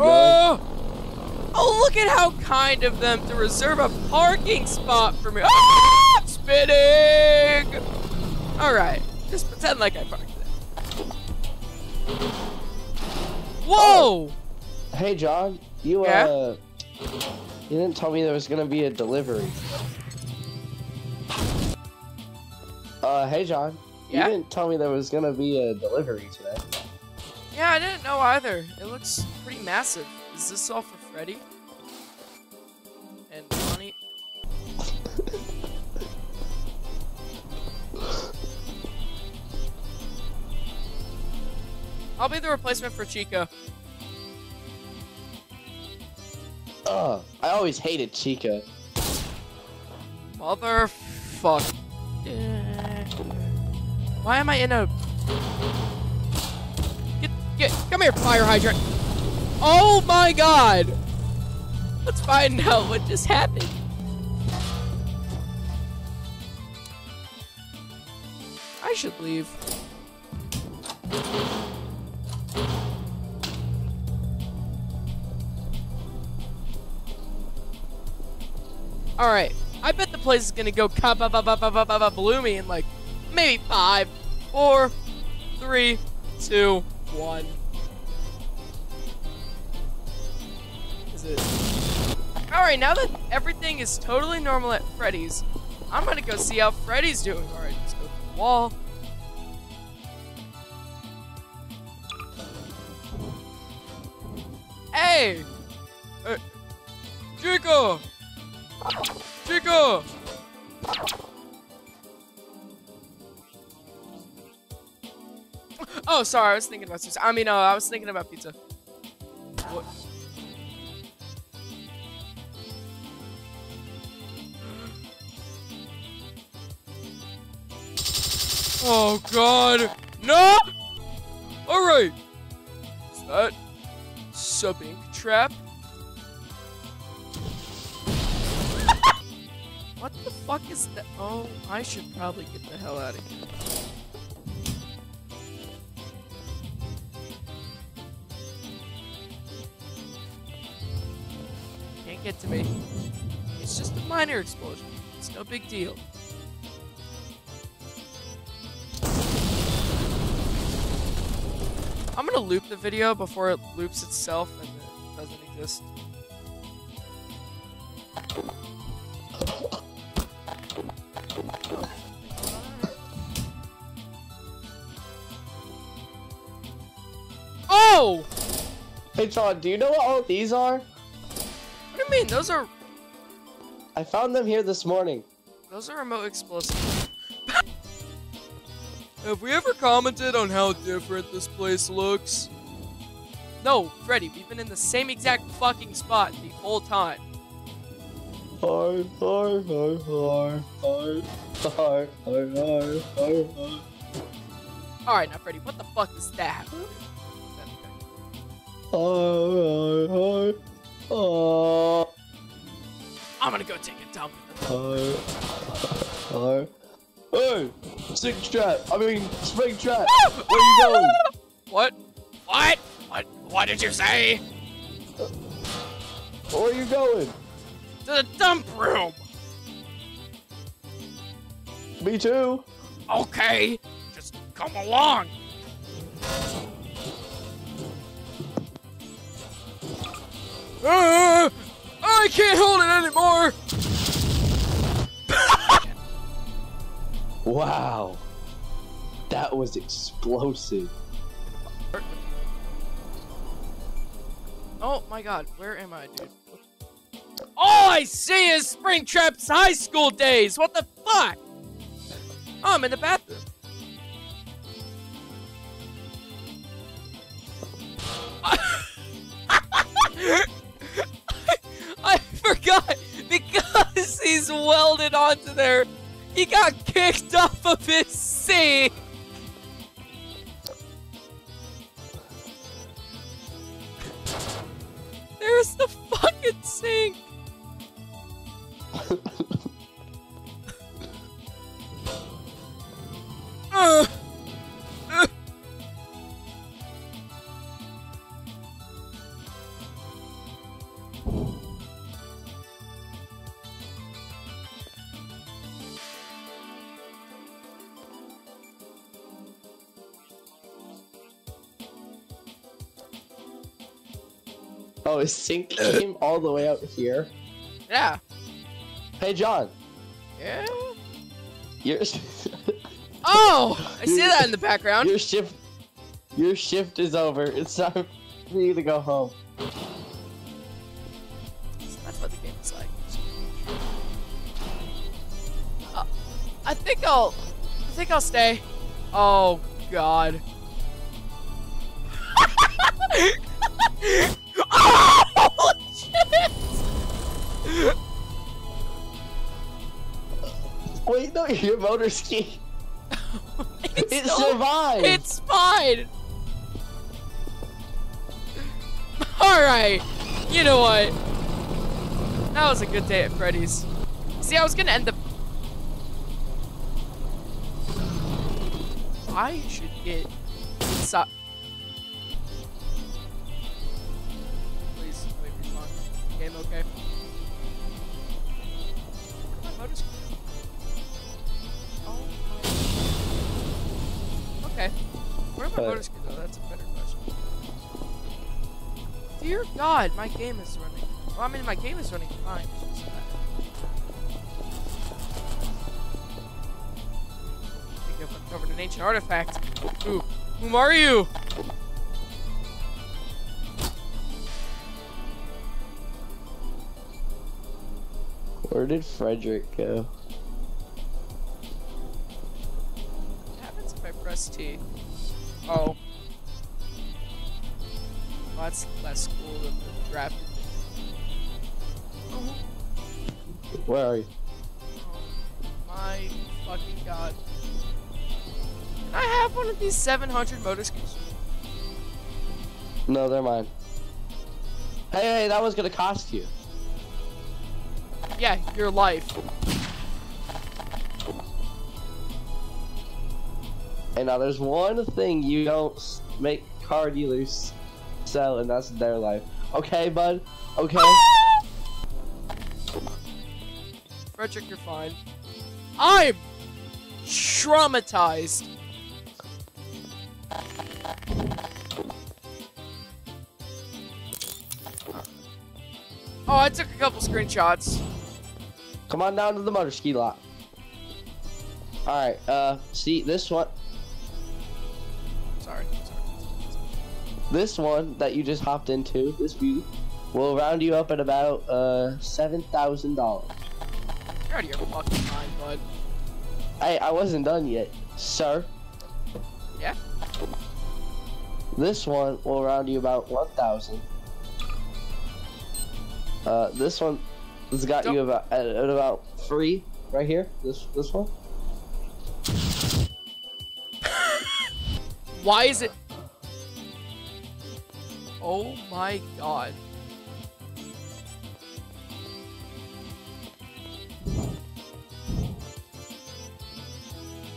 Oh! oh, look at how kind of them to reserve a parking spot for me. Ah! Spinning! Alright, just pretend like I parked there. Whoa! Hey, John, you Yeah? uh, you didn't tell me there was gonna be a delivery. Uh, hey, John. Yeah? You didn't tell me there was gonna be a delivery today. Yeah, I didn't know either. It looks pretty massive. Is this all for Freddy? And Bonnie? I'll be the replacement for Chica. Ugh, I always hated Chica. Motherfuck. Why am I in a... Come here, fire hydrant. Oh my god! Let's find out what just happened. I should leave. Alright, I bet the place is gonna go bloomy in like maybe five, four, three, two, one. Alright, now that everything is totally normal at Freddy's, I'm gonna go see how Freddy's doing. Alright, let's go through the wall. Hey! Uh, Chico! Chico! Oh, sorry, I was thinking about pizza. I mean, uh, I was thinking about pizza. What? Oh, God! No! Alright! Is that sub ink trap? What the fuck is that? Oh, I should probably get the hell out of here. Can't get to me. It's just a minor explosion. It's no big deal. I'm gonna loop the video before it loops itself and it doesn't exist. Oh! Hey, John, do you know what all these are? What do you mean? Those are I found them here this morning. those are remote explosives. Have we ever commented on how different this place looks? No, Freddy, we've been in the same exact fucking spot the whole time. Hi, hi, hi, hi, hi, hi, hi, hi, hi, hi. Alright, now Freddy, what the fuck is that? Hi, hi, hi, hi. I'm gonna go take a dump. hi, hi. Hey, stick trap. I mean, Springtrap. Where you going? What? What? What? What did you say? Where are you going? To the dump room. Me too. Okay, just come along. Uh, I can't hold it anymore. Wow. That was explosive. Oh my god, where am I, dude? All I see is Springtrap's high school days. What the fuck? Oh, I'm in the bathroom. I forgot because he's welded onto there. He got kicked off of his seat. Oh, is Sync came all the way out here? Yeah. Hey, John. Yeah. Your Oh, I see that in the background. your shift your shift is over. It's time for you to go home. That's what the game is like. Uh, I think I'll. I think I'll stay. Oh God. Wait, no, your motor ski. It's It so- survived. It's fine. All right. You know what? That was a good day at Freddy's. See, I was gonna end the. I should get. So Please, wait, respawn. Game okay? Motor's- Oh my- Okay. Where are my Uh, motorskis though? That's a better question. Dear God, my game is running. Well, I mean, my game is running fine. It's just. I think I've uncovered an ancient artifact. Who? Whom are you? Did Frederick go? What happens if I press T? Oh. Well, that's less cool than the draft. Oh, Where are you? Oh, my fucking god. Can I have one of these 700 motorskis? No, they're mine. Hey, hey, that was gonna cost you. Yeah, your life. And now there's one thing you don't make car dealers sell, and that's their life. Okay, bud? Okay? Frederick, you're fine. I'm traumatized. Oh, I took a couple screenshots. Come on down to the motor ski lot. Alright, uh, see, this one, Sorry, sorry. this one that you just hopped into, this beauty, will round you up at about, uh, $7,000. You're out of your fucking mind, bud. Hey, I wasn't done yet, sir. Yeah? This one will round you about 1,000. Uh, this one has got you Don't- about at, at about three right here. This this one. Why is it? Oh my god.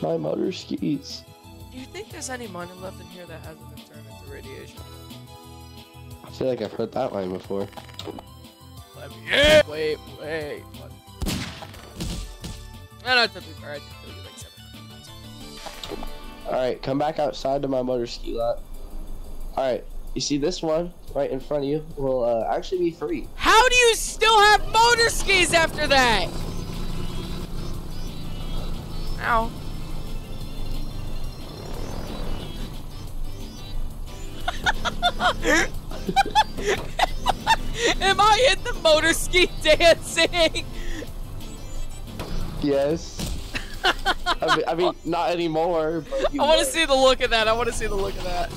My motor skis. Do you think there's any money left in here that hasn't been turned into radiation? I feel like I've heard that line before. Let yeah. Wait, wait. What? No, no, to be fair, I did tell you like All right, come back outside to my motor ski lot. All right, you see this one right in front of you will uh, actually be free. How do you still have motor skis after that? Ow. Am I in the motor ski dancing? Yes. I, mean, I mean, not anymore. But I want to see the look of that. I want to see the look of that.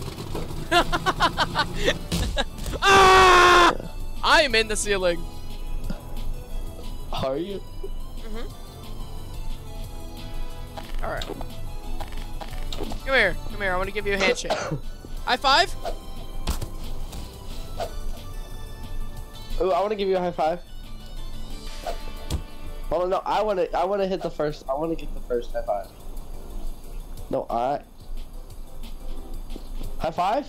ah! I am in the ceiling. Are you? Mm-hmm. All right. Come here. Come here. I want to give you a handshake. High five. Ooh, I want to give you a high five. Oh no, I want to. I want to hit the first. I want to get the first high five. No, I. High five.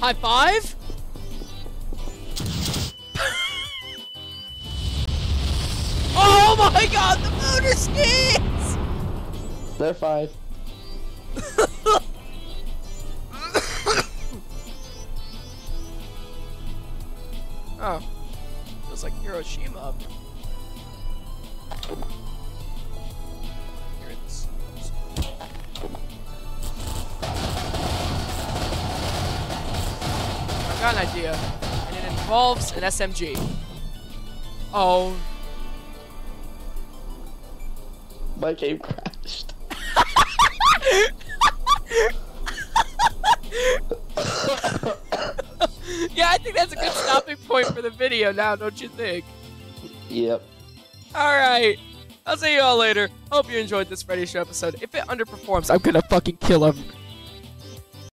High five. oh my God! The motor skis. They're five. Oh. Feels like Hiroshima up there. Here it is. I've got an idea, and it involves an SMG. Oh, My game crashed. yeah, I think that's a good stopping point for the video now, don't you think? Yep. Alright. I'll see you all later. Hope you enjoyed this Freddy Show episode. If it underperforms, I'm gonna fucking kill him.